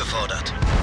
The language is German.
gefordert.